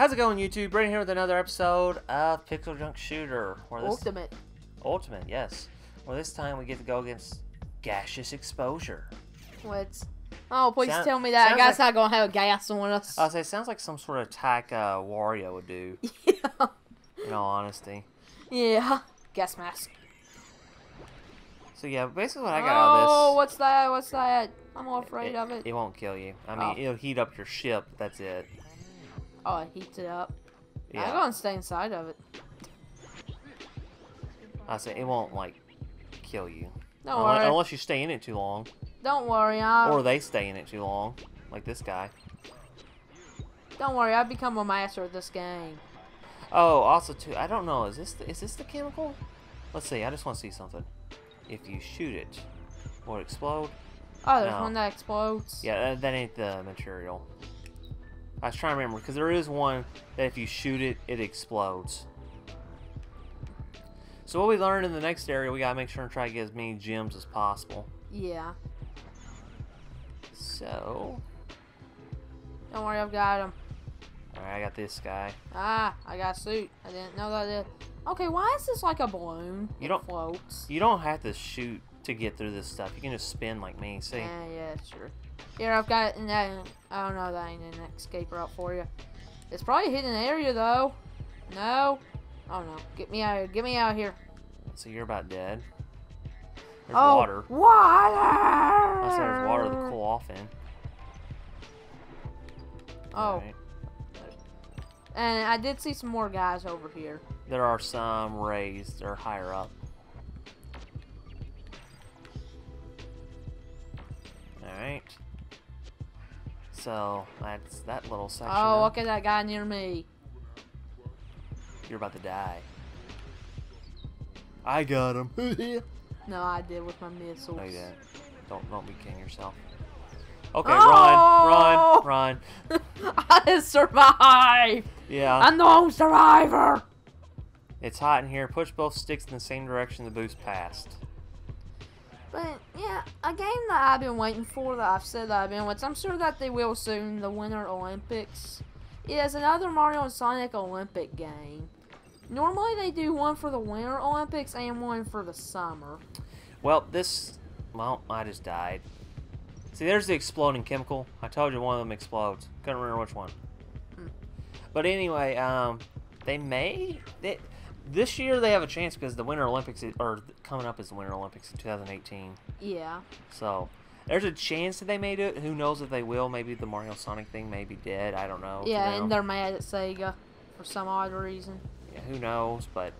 How's it going, YouTube? Brandon here with another episode of PixelJunk Shooter. Where this, Ultimate. Ultimate, yes. Well, this time we get to go against Gaseous Exposure. What? Oh, please Sound- tell me that. I guess like- not gonna have a gas on us. I'll say, sounds like some sort of attack uh, Wario would do, yeah. in all honesty. Yeah. Gas mask. So, yeah, basically what I got out oh, what's that? What's that? I'm all this... afraid of it. It won't kill you. I mean, Oh. it'll heat up your ship, that's it. Oh, it heats it up. I'm Yeah. gonna stay inside of it. I say, it won't, like, kill you. Don't Unle- worry. Unless you stay in it too long. Don't worry. I Or they stay in it too long. Like this guy. don't worry. I've become a master of this game. Oh, also too, I don't know. Is this the, is this the chemical? Let's see. I just want to see something. If you shoot it, will it explode? Oh, there's No. one that explodes. Yeah, that, that ain't the material. I was trying to remember because there is one that if you shoot it, it explodes. So what we learned in the next area, we gotta make sure and try to get as many gems as possible. Yeah. So, Don't worry. I've got him. all right, I got this guy. Ah, I got a suit. I didn't know that. It... Okay, why is this like a balloon? You don't- floats. You don't have to shoot to get through this stuff. You can just spin like me. See? Yeah, yeah, sure. Here, I've got. No, uh, I don't know. That ain't an escape route for you. It's probably a hidden area though. No. Oh no. Get me out of here. Get me out of here. So you're about dead. There's oh, water. Water. I said there's water to cool off in. Oh, Alright. and I did see some more guys over here. There are some raised or higher up. Alright. So that's that little section. Oh, look at that guy near me. You're about to die. I got him. no, No, I did with my missiles. you didn't. Don't don't be king yourself. Okay, Oh! run, run, run. I survived. Yeah. I'm the lone survivor. It's hot in here. Push both sticks in the same direction the boost passed. But yeah, a game that I've been waiting for that I've said that I've been with, I'm sure that they will soon, the Winter Olympics, is another Mario and Sonic Olympic game. Normally they do one for the Winter Olympics and one for the summer. Well, this. Well, I just died. See, there's the exploding chemical. I told you one of them explodes. Couldn't remember which one. Hmm. But anyway, um, they may. They, this year they have a chance because the Winter Olympics, is, or coming up is the Winter Olympics in 2018. Yeah. So there's a chance that they may do it. Who knows if they will? Maybe the Mario Sonic thing may be dead. I don't know. Yeah, and they're mad at Sega for some odd reason. Yeah, who knows? But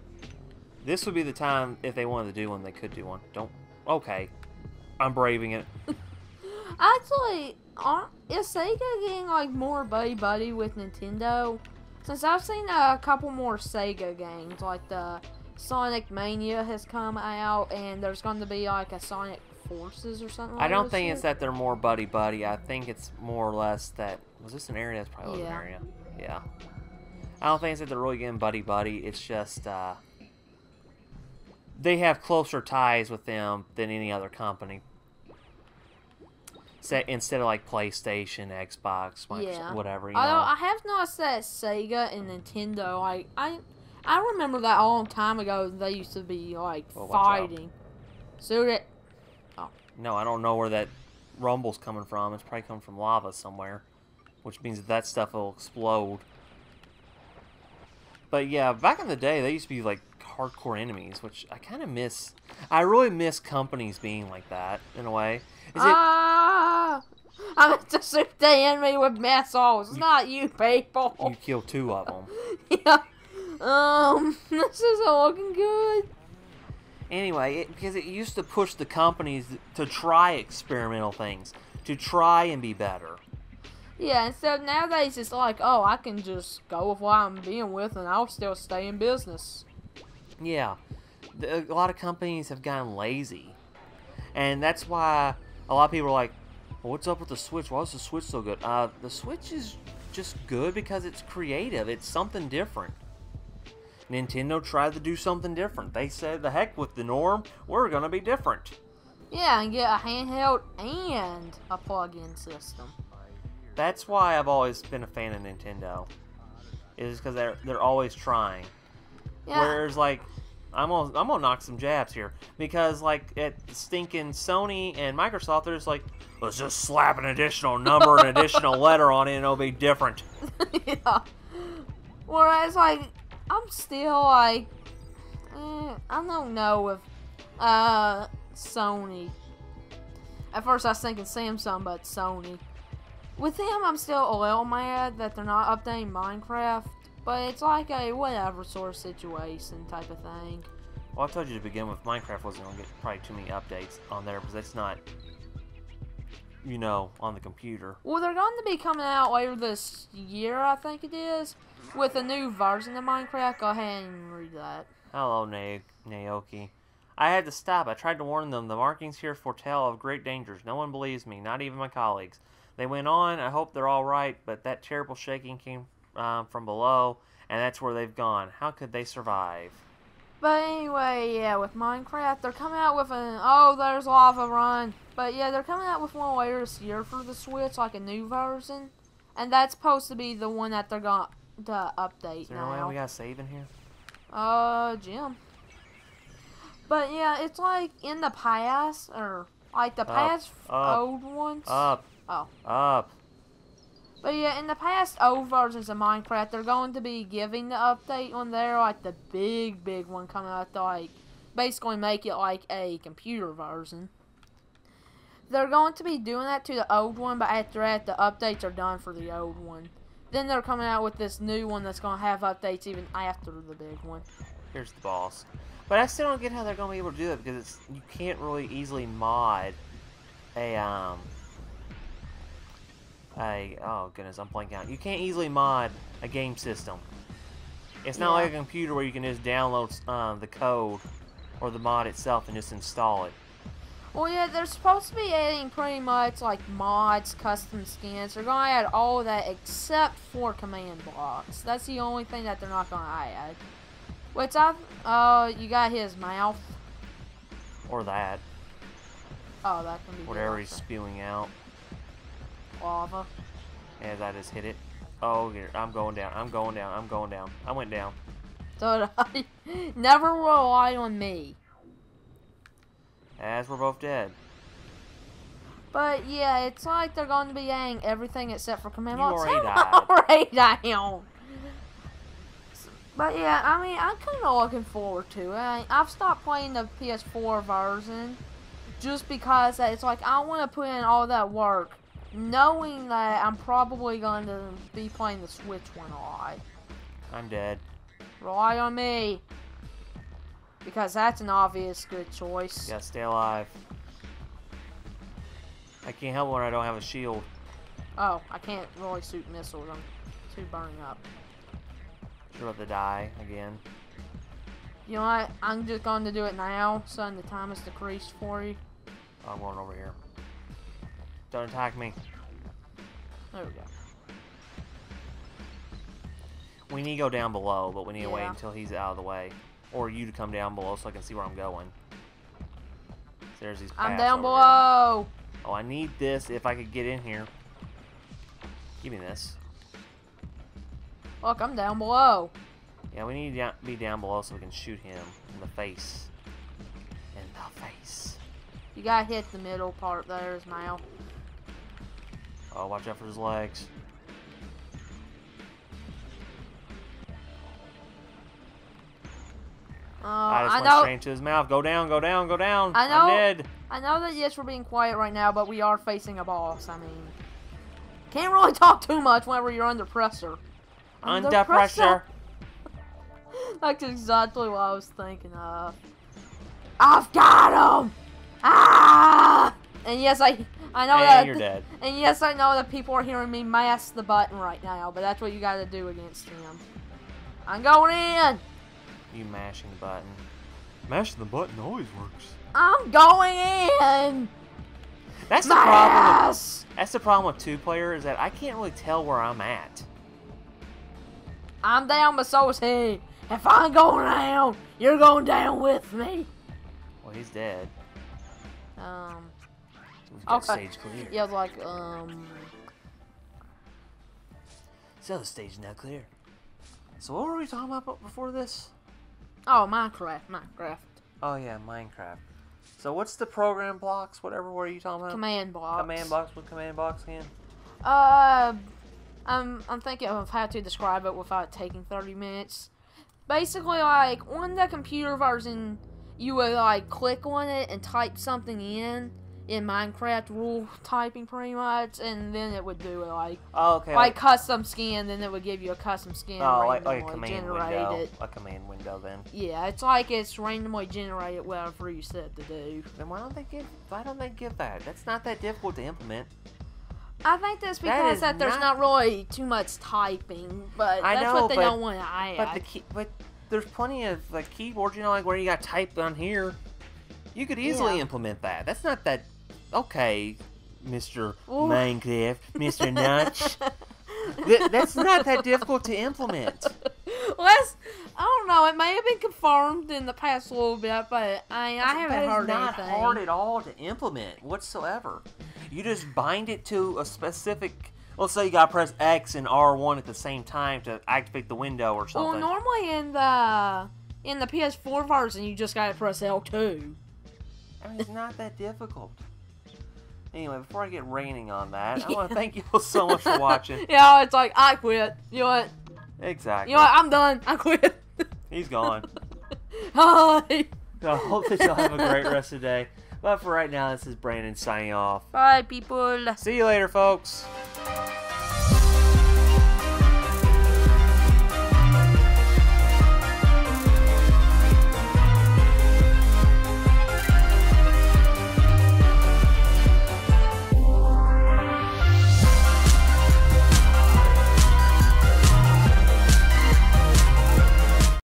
this would be the time if they wanted to do one, they could do one. Don't. Okay, I'm braving it. Actually, aren't, is Sega getting like more buddy buddy with Nintendo? Since I've seen a couple more Sega games, like the Sonic Mania has come out, and there's going to be like a Sonic Forces or something. I like don't think shit. it's that they're more buddy buddy. I think it's more or less that was this an area? That's probably was an area. Yeah. I don't think it's that they're really getting buddy buddy. It's just uh, they have closer ties with them than any other company. Set instead of like PlayStation, Xbox, Microsoft, Yeah. whatever. You Although know. I have noticed that Sega and Nintendo, like I, I remember that a long time ago. They used to be like Well, fighting. So that oh. No, I don't know where that rumble's coming from. It's probably coming from lava somewhere, which means that, that stuff will explode. But yeah, back in the day, they used to be like hardcore enemies, which I kind of miss. I really miss companies being like that in a way. Is it? ah, I'm at to shoot the enemy with missiles. It's not you people. you kill two of them. yeah. Um, this isn't looking good. Anyway, it, because it used to push the companies to try experimental things, to try and be better. Yeah, and so nowadays it's like, oh, I can just go with what I'm being with and I'll still stay in business. Yeah, a lot of companies have gotten lazy, and that's why a lot of people are like, well, "What's up with the Switch? Why is the Switch so good?" Uh, the Switch is just good because it's creative. It's something different. Nintendo tried to do something different. They said, "The heck with the norm. We're gonna be different." Yeah, and get a handheld and a plug-in system. That's why I've always been a fan of Nintendo. is because they're they're always trying. Yeah. Whereas like I'm gonna I'm gonna knock some jabs here because like at stinking Sony and Microsoft, they're just like let's just slap an additional number, an additional letter on it, and it'll be different. yeah. Whereas, like, I'm still like, eh, I don't know if uh Sony. At first, I was thinking Samsung, but Sony. With them, I'm still a little mad that they're not updating Minecraft, but it's like a whatever sort of situation type of thing. Well, I told you to begin with, Minecraft wasn't gonna get probably too many updates on there because it's not, you know, on the computer. Well, they're going to be coming out later this year, I think it is, with a new version of Minecraft. Go ahead and read that. Hello, Na- Naoki. I had to stop. I tried to warn them. The markings here foretell of great dangers. No one believes me, not even my colleagues. They went on. I hope they're all right, but that terrible shaking came um, from below, and that's where they've gone. How could they survive? But anyway, yeah, with Minecraft, they're coming out with an oh, there's lava run. But yeah, they're coming out with one later this year for the Switch, like a new version, and that's supposed to be the one that they're going to update Is there no way now. we got in here? Uh, Jim. But yeah, it's like in the past, or like the Up, past up, old ones. Up. Oh. Up. But yeah, in the past old versions of Minecraft, they're going to be giving the update on there, like the big, big one coming out, to, like basically make it like a computer version. They're going to be doing that to the old one, but after that, the updates are done for the old one. Then they're coming out with this new one that's going to have updates even after the big one. Here's the boss. But I still don't get how they're going to be able to do it because it's you can't really easily mod a um a oh goodness I'm blanking out. You can't easily mod a game system. It's not Yeah. like a computer where you can just download um, the code or the mod itself and just install it. Well, yeah, they're supposed to be adding pretty much like mods, custom skins. They're gonna add all of that except for command blocks. That's the only thing that they're not gonna add. Which I, uh, you got his mouth. Or that, Oh, that can be whatever he's spewing out lava. as I just hit it. Oh, here, I'm going down. I'm going down. I'm going down. I went down. So never rely on me. As we're both dead. But yeah, it's like they're going to be adding everything except for command You already I'm already down. But yeah, I mean, I'm kind of looking forward to it. I, I've stopped playing the PS4 version just because it's like I want to put in all that work, knowing that I'm probably going to be playing the Switch one a lot. I'm dead. Rely on me. Because that's an obvious good choice. Gotta stay alive. I can't help when I don't have a shield. Oh, I can't really shoot missiles. I'm too burning up. You're about to die again. You know what? I'm just going to do it now, son. The time is decreased for you. I'm going over here. Don't attack me. There we go. We need to go down below, but we need to wait until he's out of the way. Or you to come down below so I can see where I'm going. So there's these I'm down here. below. Oh, I need this if I could get in here. Give me this. Look, I'm down below. Yeah, we need to be down below so we can shoot him in the face. In the face. You gotta hit the middle part there, his mouth. Oh, watch out for his legs. Uh, I just I went know. straight into his mouth. Go down, go down, go down. I I'm know. dead. I know that yes, we're being quiet right now, but we are facing a boss. I mean, can't really talk too much whenever you're under pressure. Under pressure. That's exactly what I was thinking of. I've got him! Ah! And yes, I I know And that. you're dead. And yes, I know that people are hearing me mash the button right now, but that's what you got to do against him. I'm going in. You mashing the button. Mashing the button always works. I'm going in. That's the problem. With, that's the problem with two player is that I can't really tell where I'm at. I'm down, but so is he. If I'm going down, you're going down with me. Well, he's dead. Um, We've got Okay. stage clear. yeah, like um. So the stage is now clear. So what were we talking about before this? Oh, Minecraft, Minecraft. Oh yeah, Minecraft. So what's the program blocks? Whatever were you talking about? Command blocks. Command blocks. What command blocks again? Uh, I'm I'm thinking of how to describe it without taking 30 minutes. Basically, like on the computer version, you would like click on it and type something in in Minecraft rule typing pretty much, and then it would do it like Oh, okay. like custom skin. Then it would give you a custom skin oh, like, like a command generated. window. A command window then. Yeah, it's like it's randomly generated whatever you set it to do. Then why don't they give? Why don't they give that? That's not that difficult to implement. I think that's because is that, there's not- not really too much typing, but I that's know, what they but- don't want to add. But the key, but there's plenty of like keyboards, you know, like where you got type on here. You could easily Yeah. implement that. That's not that. Okay, Mister Ooh. Minecraft, Mister Notch. Th- that's not that difficult to implement. well, that's, I don't know. It may have been confirmed in the past a little bit, but I, I haven't That heard not anything. hard at all to implement whatsoever. You just bind it to a specific. Let's say you got to press X and R1 at the same time to activate the window or something. well, normally in the in the PS4 version, you just gotta press L2. I mean, it's not that difficult. Anyway, before I get raining on that, I want to thank you all so much for watching. Yeah, it's like I quit. You know what? Exactly. You know what? I'm done. I quit. He's gone. Hi. I hope that y'all have a great rest of the day. But for right now, this is Brandon signing off. Bye, people. See you later, folks.